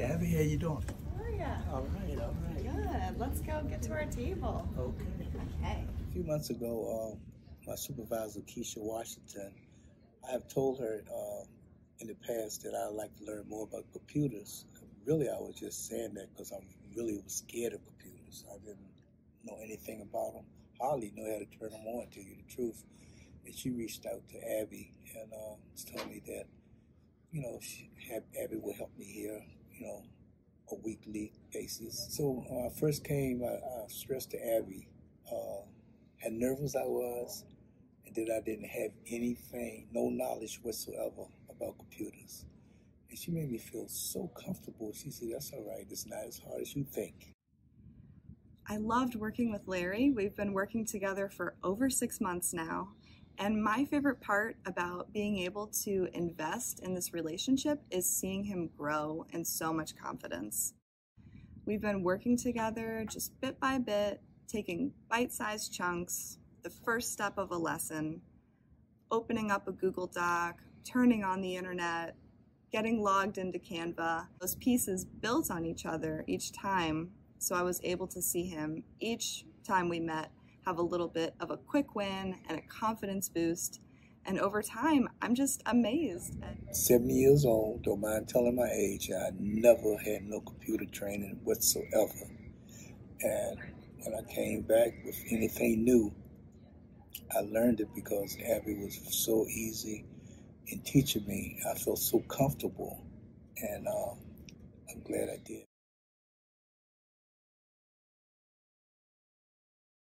how you doing? Oh yeah. All right, all right. Good. Let's go get to our table. Okay. Okay. A few months ago, uh, my supervisor, Keisha Washington, I have told her uh, in the past that I'd like to learn more about computers. Really, I was just saying that because I'm really was scared of computers. I didn't know anything about them. Hardly know how to turn them on, to tell you the truth. And she reached out to Abby and uh, told me that, you know, she, Abby would help me here, you know, a weekly basis. So when I first came, I, I stressed to Abby uh, how nervous I was and that I didn't have anything, no knowledge whatsoever about computers. And she made me feel so comfortable. She said, That's all right, it's not as hard as you think. I loved working with Larry. We've been working together for over six months now. And my favorite part about being able to invest in this relationship is seeing him grow in so much confidence. We've been working together just bit by bit, taking bite sized chunks, the first step of a lesson, opening up a Google Doc, turning on the internet, getting logged into Canva. Those pieces built on each other each time, so I was able to see him each time we met have a little bit of a quick win and a confidence boost. And over time, I'm just amazed. 70 years old, don't mind telling my age, I never had no computer training whatsoever. And when I came back with anything new, I learned it because Abby was so easy in teaching me. I felt so comfortable, and uh, I'm glad I did.